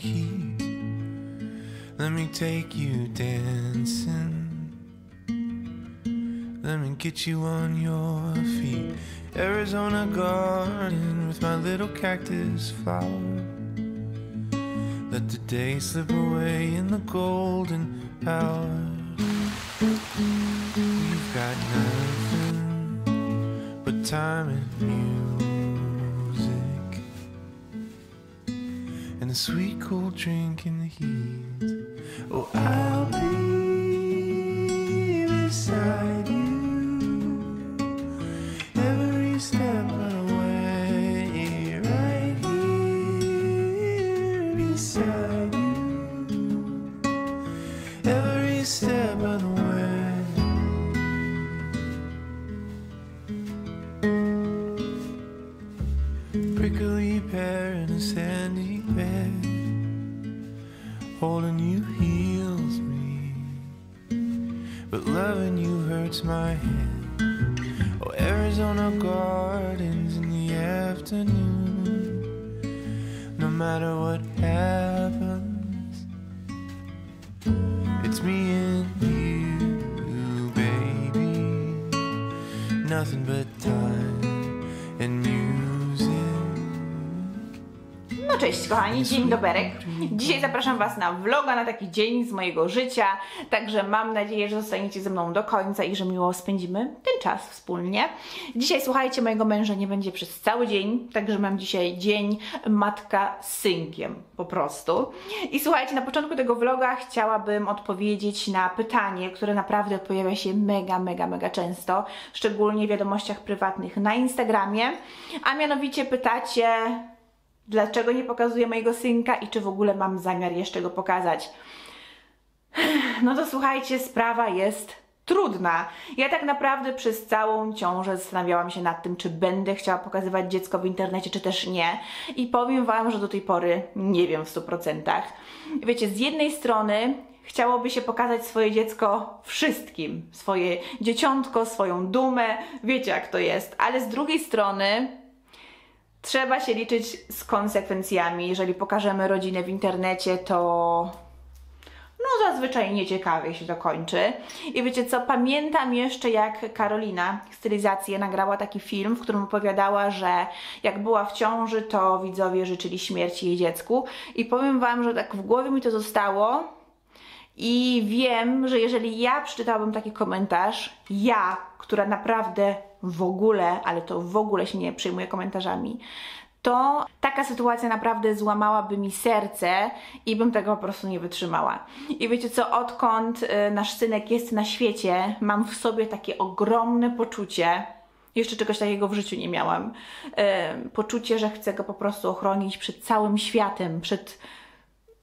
heat. Let me take you dancing. Let me get you on your feet. Arizona garden with my little cactus flower. Let the day slip away in the golden hour. We've got nothing but time and music and a sweet cold drink in the heat. Oh, I'll be beside you every step of the way, right here beside you every step of the way. Prickly pear in a holding you heals me, but loving you hurts my head. Oh, Arizona gardens in the afternoon, no matter what happens, it's me and you, baby. Nothing but cześć kochani, dzień doberek. Dzisiaj zapraszam Was na vloga, na taki dzień z mojego życia, także mam nadzieję, że zostaniecie ze mną do końca i że miło spędzimy ten czas wspólnie. Dzisiaj słuchajcie, mojego męża nie będzie przez cały dzień, także mam dzisiaj dzień matka z synkiem po prostu. I słuchajcie, na początku tego vloga chciałabym odpowiedzieć na pytanie, które naprawdę pojawia się mega, mega, mega często, szczególnie w wiadomościach prywatnych na Instagramie, a mianowicie pytacie dlaczego nie pokazuję mojego synka i czy w ogóle mam zamiar jeszcze go pokazać. No to słuchajcie, sprawa jest trudna. Ja tak naprawdę przez całą ciążę zastanawiałam się nad tym, czy będę chciała pokazywać dziecko w internecie, czy też nie. I powiem Wam, że do tej pory nie wiem w 100%. Wiecie, z jednej strony chciałoby się pokazać swoje dziecko wszystkim, swoje dzieciątko, swoją dumę, wiecie jak to jest, ale z drugiej strony trzeba się liczyć z konsekwencjami. Jeżeli pokażemy rodzinę w internecie, to no zazwyczaj nieciekawie się to kończy. I wiecie co, pamiętam jeszcze jak Karolina stylizację nagrała taki film, w którym opowiadała, że jak była w ciąży, to widzowie życzyli śmierci jej dziecku. I powiem Wam, że tak w głowie mi to zostało. I wiem, że jeżeli ja przeczytałabym taki komentarz, ja, która naprawdę w ogóle, ale to w ogóle się nie przejmuje komentarzami, to taka sytuacja naprawdę złamałaby mi serce i bym tego po prostu nie wytrzymała. I wiecie co, odkąd y, nasz synek jest na świecie, mam w sobie takie ogromne poczucie, jeszcze czegoś takiego w życiu nie miałam, y, poczucie, że chcę go po prostu ochronić przed całym światem, przed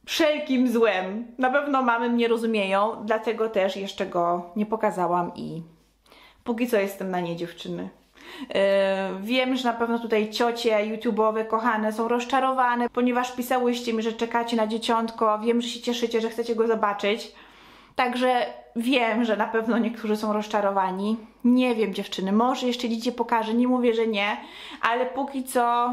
wszelkim złem. Na pewno mamy mnie rozumieją, dlatego też jeszcze go nie pokazałam i póki co jestem na nie dziewczyny. Yy, wiem, że na pewno tutaj ciocie YouTube'owe kochane są rozczarowane, ponieważ pisałyście mi, że czekacie na dzieciątko. Wiem, że się cieszycie, że chcecie go zobaczyć. Także wiem, że na pewno niektórzy są rozczarowani. Nie wiem, dziewczyny, może jeszcze dziecię pokażę, nie mówię, że nie, ale póki co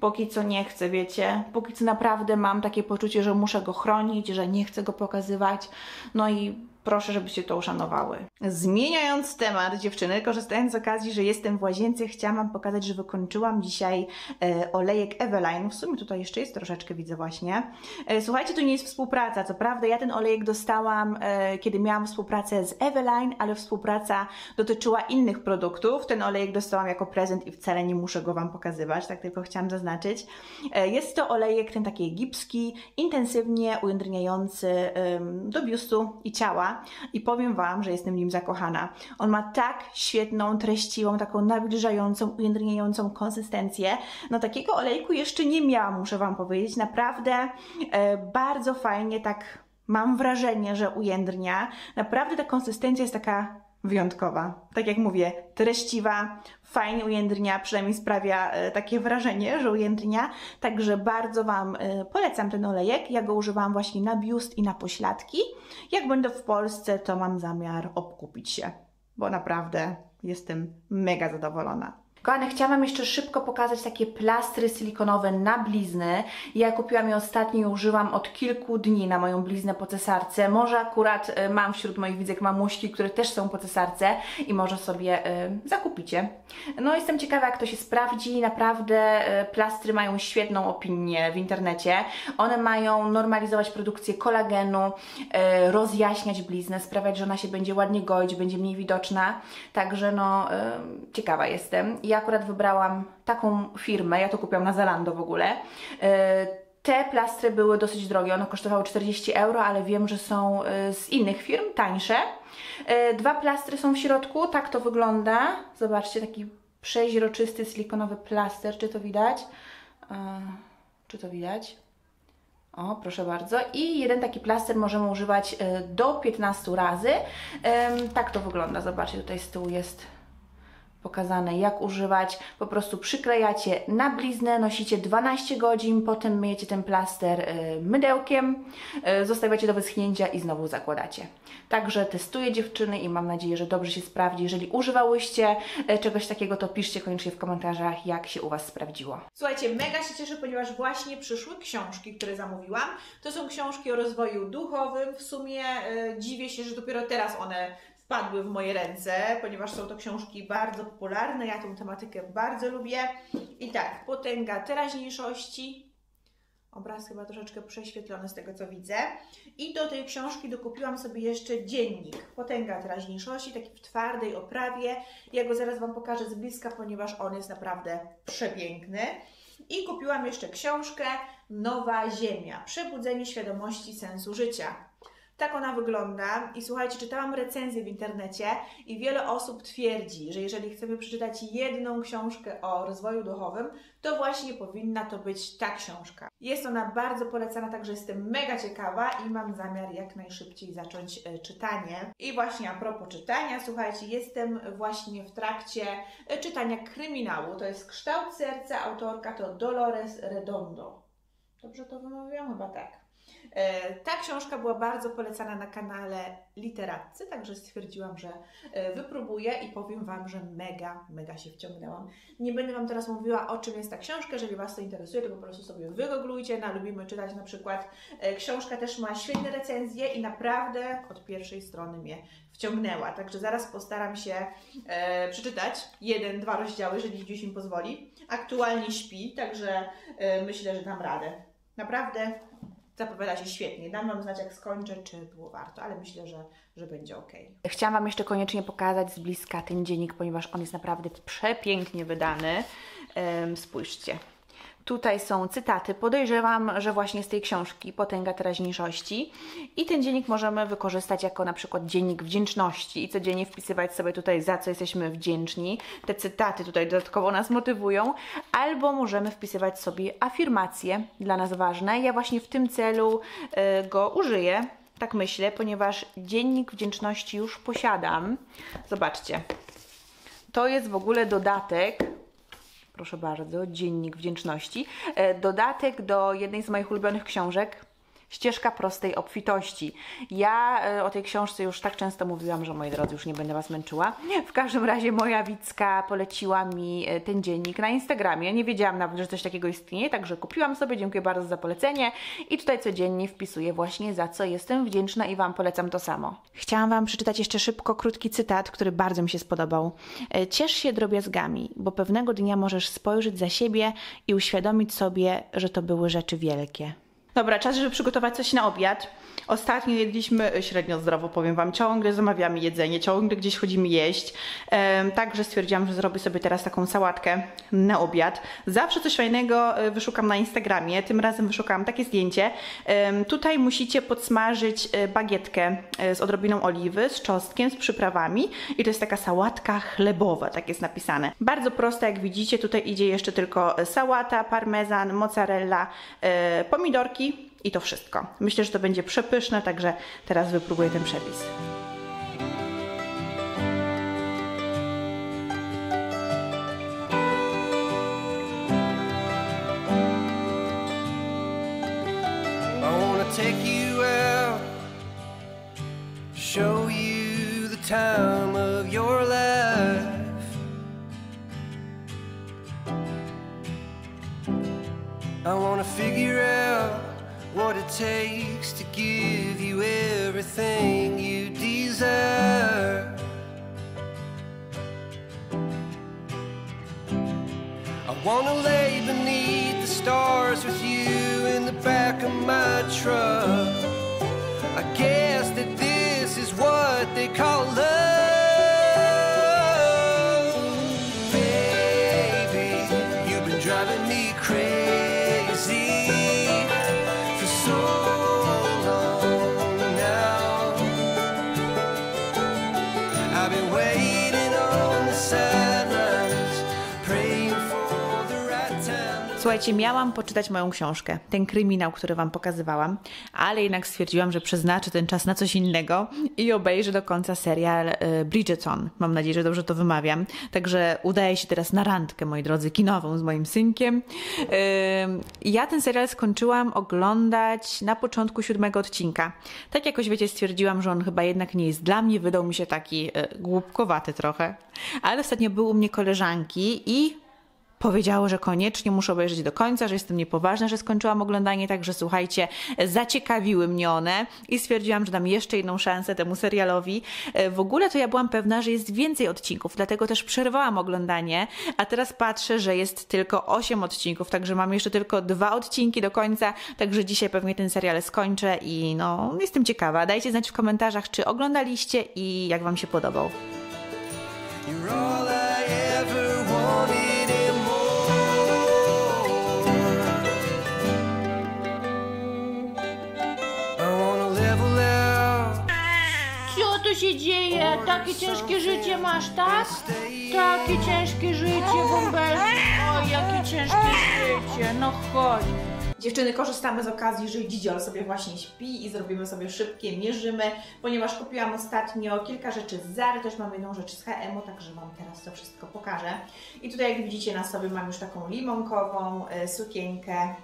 póki co nie chcę, wiecie. Póki co naprawdę mam takie poczucie, że muszę go chronić, że nie chcę go pokazywać. No i Proszę, żebyście to uszanowały. Zmieniając temat, dziewczyny, korzystając z okazji, że jestem w łazience, chciałam Wam pokazać, że wykończyłam dzisiaj e, olejek Eveline. W sumie tutaj jeszcze jest troszeczkę, widzę właśnie. E, słuchajcie, to nie jest współpraca. Co prawda, ja ten olejek dostałam, e, kiedy miałam współpracę z Eveline, ale współpraca dotyczyła innych produktów. Ten olejek dostałam jako prezent i wcale nie muszę go Wam pokazywać, tak tylko chciałam zaznaczyć. E, jest to olejek ten taki egipski, intensywnie ujędrniający do biustu i ciała i powiem Wam, że jestem nim zakochana. On ma tak świetną, treściwą, taką nawilżającą, ujędrniającą konsystencję. No takiego olejku jeszcze nie miałam, muszę Wam powiedzieć. Naprawdę e, bardzo fajnie tak mam wrażenie, że ujędrnia. Naprawdę ta konsystencja jest taka wyjątkowa. Tak jak mówię, treściwa, fajnie ujędrnia, przynajmniej sprawia e, takie wrażenie, że ujędrnia. Także bardzo Wam e, polecam ten olejek. Ja go używam właśnie na biust i na pośladki. Jak będę w Polsce, to mam zamiar obkupić się, bo naprawdę jestem mega zadowolona. Kochane, chciałam Wam jeszcze szybko pokazać takie plastry silikonowe na blizny. Ja kupiłam je ostatnio i używam od kilku dni na moją bliznę po cesarce. Może akurat e, mam wśród moich widzek mamuśki, które też są po cesarce i może sobie e, zakupicie. No jestem ciekawa, jak to się sprawdzi. Naprawdę e, plastry mają świetną opinię w internecie. One mają normalizować produkcję kolagenu, e, rozjaśniać bliznę, sprawiać, że ona się będzie ładnie goić, będzie mniej widoczna. Także no, e, ciekawa jestem. Ja akurat wybrałam taką firmę, ja to kupiłam na Zalando w ogóle. E, Te plastry były dosyć drogie, one kosztowały 40 euro, ale wiem, że są e, z innych firm tańsze. E, Dwa plastry są w środku, tak to wygląda. Zobaczcie, taki przeźroczysty silikonowy plaster, czy to widać? Czy to widać? O, proszę bardzo. I jeden taki plaster możemy używać do 15 razy. Tak to wygląda. Zobaczcie, tutaj z tyłu jest pokazane jak używać. Po prostu przyklejacie na bliznę, nosicie 12 godzin, potem myjecie ten plaster y, mydełkiem, y, zostawiacie do wyschnięcia i znowu zakładacie. Także testuję dziewczyny i mam nadzieję, że dobrze się sprawdzi. Jeżeli używałyście y, czegoś takiego, to piszcie koniecznie w komentarzach, jak się u Was sprawdziło. Słuchajcie, mega się cieszę, ponieważ właśnie przyszły książki, które zamówiłam. To są książki o rozwoju duchowym. W sumie dziwię się, że dopiero teraz one wpadły w moje ręce, ponieważ są to książki bardzo popularne. Ja tą tematykę bardzo lubię. I tak, potęga teraźniejszości. Obraz chyba troszeczkę prześwietlony z tego co widzę. I do tej książki dokupiłam sobie jeszcze dziennik Potęga teraźniejszości, taki w twardej oprawie. Ja go zaraz Wam pokażę z bliska, ponieważ on jest naprawdę przepiękny. I kupiłam jeszcze książkę Nowa Ziemia Przebudzenie świadomości sensu życia. Tak ona wygląda i słuchajcie, czytałam recenzję w internecie i wiele osób twierdzi, że jeżeli chcemy przeczytać jedną książkę o rozwoju duchowym, to właśnie powinna to być ta książka. Jest ona bardzo polecana, także jestem mega ciekawa i mam zamiar jak najszybciej zacząć e, czytanie. I właśnie a propos czytania, słuchajcie, jestem właśnie w trakcie e, czytania kryminału. To jest Kształt Serca, autorka to Dolores Redondo. Dobrze to wymówiłam? Chyba tak. E, Ta książka była bardzo polecana na kanale Literatcy, także stwierdziłam, że e, wypróbuję i powiem Wam, że mega, mega się wciągnęłam. Nie będę Wam teraz mówiła, o czym jest ta książka, jeżeli Was to interesuje, to po prostu sobie wygooglujcie, na Lubimy Czytać na przykład. E, Książka też ma świetne recenzje i naprawdę od pierwszej strony mnie wciągnęła, także zaraz postaram się e, przeczytać jeden, dwa rozdziały, jeżeli gdzieś mi pozwoli. Aktualnie śpi, także e, myślę, że dam radę. Naprawdę zapowiada się świetnie. Dam Wam znać, jak skończę, czy było warto, ale myślę, że, że będzie ok. Chciałam Wam jeszcze koniecznie pokazać z bliska ten dziennik, ponieważ on jest naprawdę przepięknie wydany. Ym, spójrzcie. Tutaj są cytaty. Podejrzewam, że właśnie z tej książki Potęga teraźniejszości. I ten dziennik możemy wykorzystać jako na przykład dziennik wdzięczności i codziennie wpisywać sobie tutaj, za co jesteśmy wdzięczni. Te cytaty tutaj dodatkowo nas motywują. Albo możemy wpisywać sobie afirmacje dla nas ważne. Ja właśnie w tym celu y, go użyję. Tak myślę, ponieważ dziennik wdzięczności już posiadam. Zobaczcie. To jest w ogóle dodatek proszę bardzo, Dziennik Wdzięczności. E, Dodatek do jednej z moich ulubionych książek, Ścieżka prostej obfitości. Ja e, o tej książce już tak często mówiłam, że moi drodzy, już nie będę Was męczyła. W każdym razie moja Wicka poleciła mi e, ten dziennik na Instagramie. Nie wiedziałam nawet, że coś takiego istnieje, także kupiłam sobie. Dziękuję bardzo za polecenie. I tutaj codziennie wpisuję właśnie za co jestem wdzięczna i Wam polecam to samo. Chciałam Wam przeczytać jeszcze szybko krótki cytat, który bardzo mi się spodobał. E, Ciesz się drobiazgami, bo pewnego dnia możesz spojrzeć za siebie i uświadomić sobie, że to były rzeczy wielkie. Dobra, czas, żeby przygotować coś na obiad. Ostatnio jedliśmy e, średnio zdrowo, powiem Wam. Ciągle zamawiamy jedzenie, ciągle gdzieś chodzimy jeść. Także stwierdziłam, że zrobię sobie teraz taką sałatkę na obiad. Zawsze coś fajnego e, wyszukam na Instagramie. Tym razem wyszukałam takie zdjęcie. Tutaj musicie podsmażyć e, bagietkę z odrobiną oliwy, z czosnkiem, z przyprawami. I to jest taka sałatka chlebowa, tak jest napisane. Bardzo proste, jak widzicie. Tutaj idzie jeszcze tylko sałata, parmezan, mozzarella, pomidorki i to wszystko. Myślę, że to będzie przepyszne, także teraz wypróbuję ten przepis. Wanna lay beneath the stars with you in the back of my truck. I guess that this is what they call love. Słuchajcie, miałam poczytać moją książkę, ten kryminał, który Wam pokazywałam, ale jednak stwierdziłam, że przeznaczę ten czas na coś innego i obejrzę do końca serial e, Bridgerton. Mam nadzieję, że dobrze to wymawiam. Także udaję się teraz na randkę, moi drodzy, kinową z moim synkiem. Ym, Ja ten serial skończyłam oglądać na początku siódmego odcinka. Tak jakoś, wiecie, stwierdziłam, że on chyba jednak nie jest dla mnie, wydał mi się taki e, głupkowaty trochę. Ale ostatnio były u mnie koleżanki i powiedziało, że koniecznie muszę obejrzeć do końca, że jestem niepoważna, że skończyłam oglądanie, także słuchajcie, zaciekawiły mnie one i stwierdziłam, że dam jeszcze jedną szansę temu serialowi. E, W ogóle to ja byłam pewna, że jest więcej odcinków, dlatego też przerwałam oglądanie, a teraz patrzę, że jest tylko 8 odcinków, także mam jeszcze tylko dwa odcinki do końca, także dzisiaj pewnie ten serial skończę i no, jestem ciekawa. Dajcie znać w komentarzach, czy oglądaliście i jak Wam się podobał. Się dzieje? Takie ciężkie życie masz, tak? Takie ciężkie życie, bąbelku. Oj, jakie ciężkie życie. No chodź. Dziewczyny, korzystamy z okazji, że Dzidziol sobie właśnie śpi i zrobimy sobie szybkie mierzymy, ponieważ kupiłam ostatnio kilka rzeczy z Zary, też mam jedną rzecz z H&M, także Wam teraz to wszystko pokażę. I tutaj jak widzicie na sobie mam już taką limonkową e, sukienkę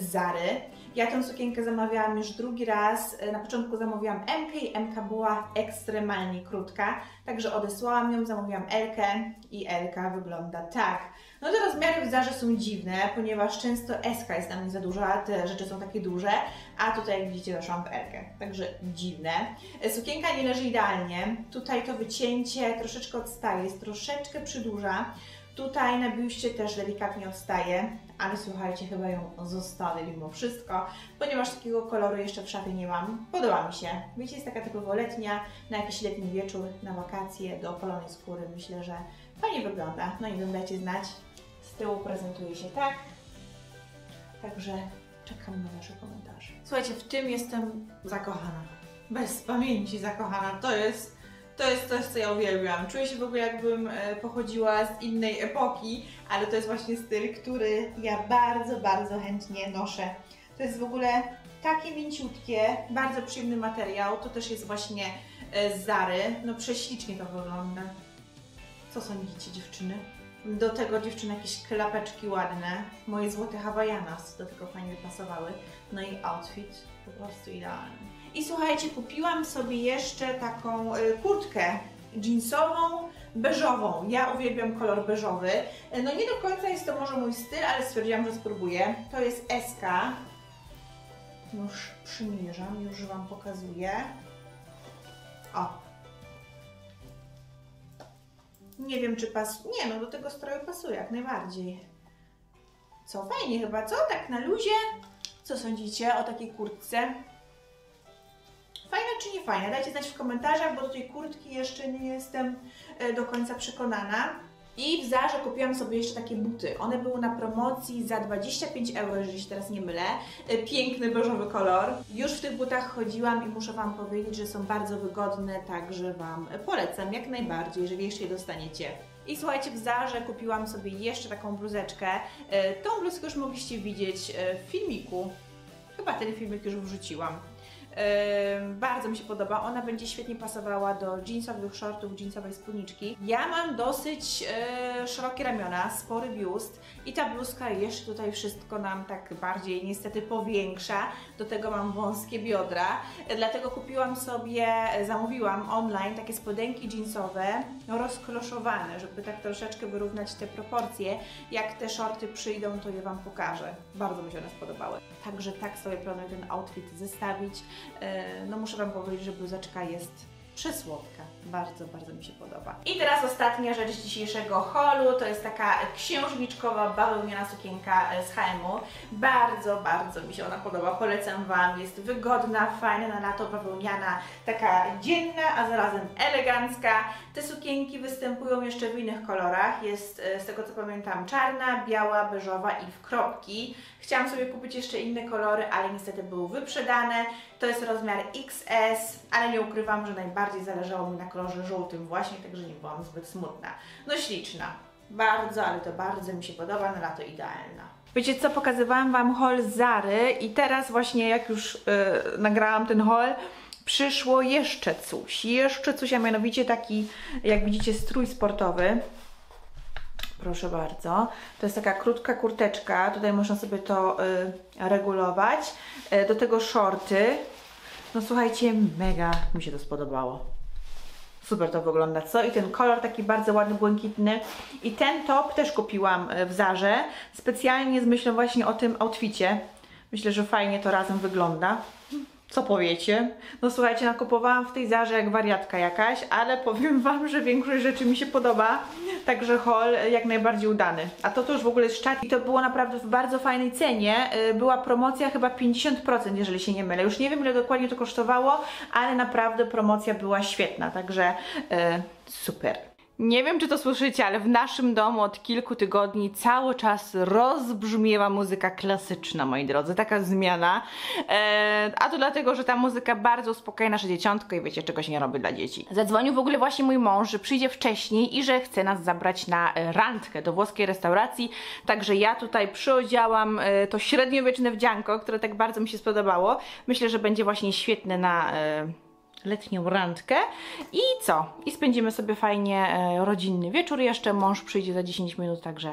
z Zary. Ja tę sukienkę zamawiałam już drugi raz. E, Na początku zamówiłam MK i MK była ekstremalnie krótka, także odesłałam ją, zamówiłam Elkę i Elka wygląda tak. No te rozmiary w Zarze są dziwne, ponieważ często SK jest dla mnie za duża, te rzeczy są takie duże, a tutaj jak widzicie doszłam w Elkę, także dziwne. E, Sukienka nie leży idealnie, tutaj to wycięcie troszeczkę odstaje, jest troszeczkę przydłuża. Tutaj na biuście też delikatnie odstaje, ale słuchajcie, chyba ją zostanę mimo wszystko, ponieważ takiego koloru jeszcze w szafie nie mam. Podoba mi się. Wiecie, jest taka typowo letnia, na jakiś letni wieczór, na wakacje, do opalonej skóry. Myślę, że fajnie wygląda. No i wiem, dajcie znać. Z tyłu prezentuje się tak. Także czekam na Wasze komentarze. Słuchajcie, w tym jestem zakochana. Bez pamięci zakochana. To jest to jest coś, co ja uwielbiam. Czuję się w ogóle jakbym e, pochodziła z innej epoki, ale to jest właśnie styl, który ja bardzo, bardzo chętnie noszę. To jest w ogóle takie mięciutkie, bardzo przyjemny materiał. To też jest właśnie e, z Zary. No prześlicznie to wygląda. Co sądzicie dziewczyny? Do tego dziewczyny jakieś klapeczki ładne. Moje złote Hawaianas do tego fajnie pasowały. No i outfit po prostu idealny. I słuchajcie, kupiłam sobie jeszcze taką y, kurtkę jeansową, beżową. Ja uwielbiam kolor beżowy. Y, No nie do końca jest to może mój styl, ale stwierdziłam, że spróbuję. To jest SK. Już przymierzam, już Wam pokazuję. O, nie wiem, czy pas... Nie, no do tego stroju pasuje jak najbardziej. Co, fajnie chyba, co? Tak na luzie? Co sądzicie o takiej kurtce? Fajna czy nie fajna? Dajcie znać w komentarzach, bo do tej kurtki jeszcze nie jestem e, do końca przekonana. I w Zarze kupiłam sobie jeszcze takie buty. One były na promocji za 25 euro, jeżeli się teraz nie mylę. E, Piękny beżowy kolor. Już w tych butach chodziłam i muszę Wam powiedzieć, że są bardzo wygodne, także Wam polecam jak najbardziej, jeżeli jeszcze je dostaniecie. I słuchajcie, w Zarze kupiłam sobie jeszcze taką bluzeczkę. E, Tą bluzkę już mogliście widzieć w filmiku. Chyba ten filmik już wrzuciłam. Bardzo mi się podoba. Ona będzie świetnie pasowała do jeansowych shortów, jeansowej spódniczki. Ja mam dosyć e, szerokie ramiona, spory biust i ta bluzka jeszcze tutaj wszystko nam tak bardziej niestety powiększa. Do tego mam wąskie biodra, dlatego kupiłam sobie, e, zamówiłam online takie spodenki jeansowe rozkloszowane, żeby tak troszeczkę wyrównać te proporcje. Jak te shorty przyjdą, to je Wam pokażę. Bardzo mi się one spodobały. Także tak sobie planuję ten outfit zestawić. E, No muszę Wam powiedzieć, że bluzeczka jest przesłodka. Bardzo, bardzo mi się podoba. I teraz ostatnia rzecz dzisiejszego holu, to jest taka księżniczkowa bawełniana sukienka z H&M-u. Bardzo, bardzo mi się ona podoba, polecam Wam. Jest wygodna, fajna na lato, bawełniana, taka dzienna, a zarazem elegancka. Te sukienki występują jeszcze w innych kolorach. Jest e, z tego co pamiętam czarna, biała, beżowa i w kropki. Chciałam sobie kupić jeszcze inne kolory, ale niestety były wyprzedane. To jest rozmiar XS, ale nie ukrywam, że najbardziej zależało mi na kolorze żółtym właśnie, także nie byłam zbyt smutna. No śliczna. Bardzo, ale to bardzo mi się podoba, na lato idealna. Wiecie co, pokazywałam Wam haul Zary i teraz właśnie jak już yy, nagrałam ten haul, przyszło jeszcze coś, jeszcze coś, a mianowicie taki, jak widzicie, strój sportowy. Proszę bardzo. To jest taka krótka kurteczka. Tutaj można sobie to y, regulować. Y, do tego shorty. No słuchajcie, mega mi się to spodobało. Super to wygląda, co? I ten kolor taki bardzo ładny, błękitny. I ten top też kupiłam y, w Zarze. Specjalnie z myślą właśnie o tym outficie. Myślę, że fajnie to razem wygląda. Co powiecie? No słuchajcie, nakupowałam w tej Zarze jak wariatka jakaś, ale powiem Wam, że większość rzeczy mi się podoba, także haul jak najbardziej udany. A to to już w ogóle jest czat i to było naprawdę w bardzo fajnej cenie. Yy, Była promocja chyba 50%, jeżeli się nie mylę. Już nie wiem ile dokładnie to kosztowało, ale naprawdę promocja była świetna, także yy, super. Nie wiem, czy to słyszycie, ale w naszym domu od kilku tygodni cały czas rozbrzmiewa muzyka klasyczna, moi drodzy. Taka zmiana. E, a to dlatego, że ta muzyka bardzo uspokaja nasze dzieciątko i wiecie, czego się nie robi dla dzieci. Zadzwonił w ogóle właśnie mój mąż, że przyjdzie wcześniej i że chce nas zabrać na e, randkę do włoskiej restauracji. Także ja tutaj przyodziałam e, to średniowieczne wdzianko, które tak bardzo mi się spodobało. Myślę, że będzie właśnie świetne na... E, letnią randkę i co? I spędzimy sobie fajnie e, rodzinny wieczór jeszcze. Mąż przyjdzie za 10 minut, także,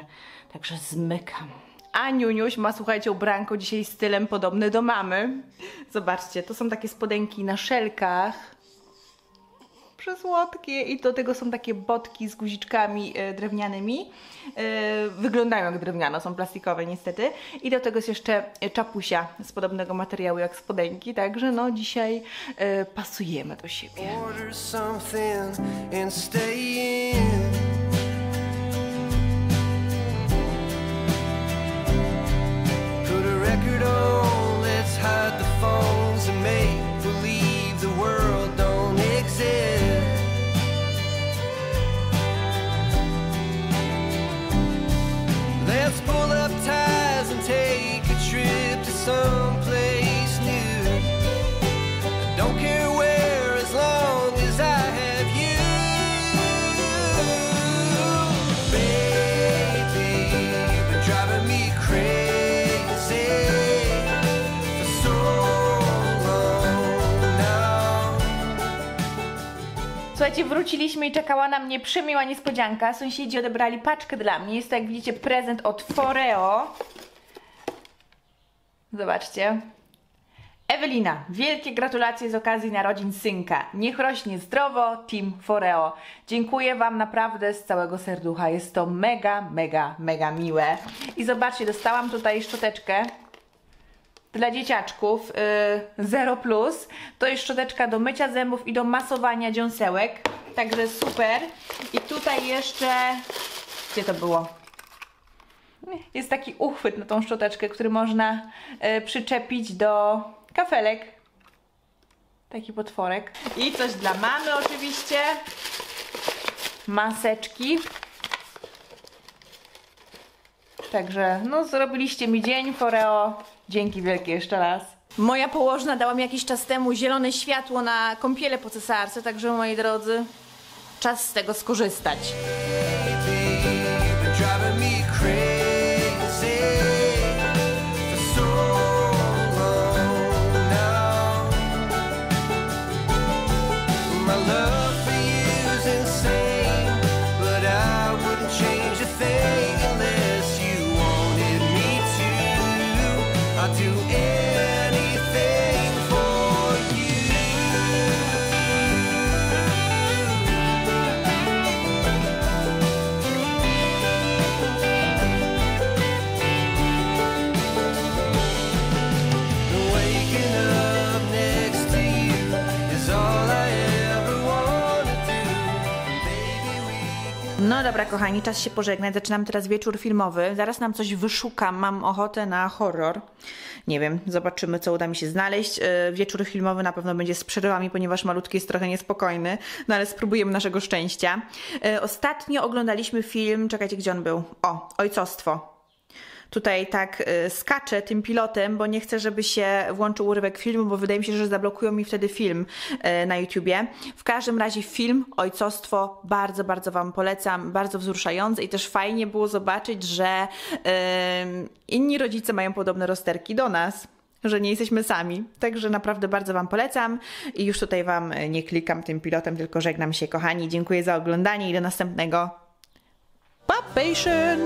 także zmykam. A Niuniuś ma, słuchajcie, ubranko dzisiaj stylem podobny do mamy. Zobaczcie, to są takie spodenki na szelkach. Przesłodkie i do tego są takie botki z guziczkami e, drewnianymi. E, wyglądają jak drewniane, są plastikowe niestety. I do tego jest jeszcze e, czapusia z podobnego materiału jak spodenki, także no dzisiaj pasujemy do siebie. Słuchajcie, wróciliśmy i czekała na mnie przemiła niespodzianka. Sąsiedzi odebrali paczkę dla mnie. Jest to, jak widzicie, prezent od Foreo. Zobaczcie. Ewelina, wielkie gratulacje z okazji narodzin synka. Niech rośnie zdrowo, Team Foreo. Dziękuję Wam naprawdę z całego serducha. Jest to mega, mega, mega miłe. I zobaczcie, dostałam tutaj szczoteczkę dla dzieciaczków yy, Zero Plus. To jest szczoteczka do mycia zębów i do masowania dziąsełek. Także super. I tutaj jeszcze... Gdzie to było? Jest taki uchwyt na tą szczoteczkę, który można e, przyczepić do kafelek. Taki potworek. I coś dla mamy oczywiście. Maseczki. Także, no, zrobiliście mi dzień, Foreo. Dzięki wielkie jeszcze raz. Moja położna dała mi jakiś czas temu zielone światło na kąpiele po cesarce, także moi drodzy, czas z tego skorzystać. Dobra, kochani, czas się pożegnać. Zaczynam teraz wieczór filmowy. Zaraz nam coś wyszukam. Mam ochotę na horror. Nie wiem, zobaczymy, co uda mi się znaleźć. E, Wieczór filmowy na pewno będzie z przerwami, ponieważ malutki jest trochę niespokojny, no ale spróbujemy naszego szczęścia. E, Ostatnio oglądaliśmy film, czekajcie, gdzie on był? O, Ojcostwo. Tutaj tak y, skaczę tym pilotem, bo nie chcę, żeby się włączył urywek filmu, bo wydaje mi się, że zablokują mi wtedy film y, na YouTubie. W każdym razie film Ojcostwo bardzo, bardzo Wam polecam, bardzo wzruszający i też fajnie było zobaczyć, że y, inni rodzice mają podobne rozterki do nas. Że nie jesteśmy sami. Także naprawdę bardzo Wam polecam. I już tutaj Wam nie klikam tym pilotem, tylko żegnam się, kochani. Dziękuję za oglądanie i do następnego. Papation!